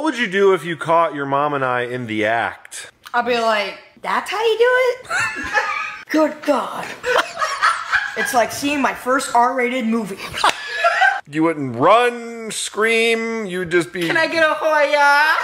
What would you do if you caught your mom and I in the act? I'd be like, that's how you do it? Good God. it's like seeing my first R-rated movie. You wouldn't run, scream, you'd just be. Can I get a Hoya?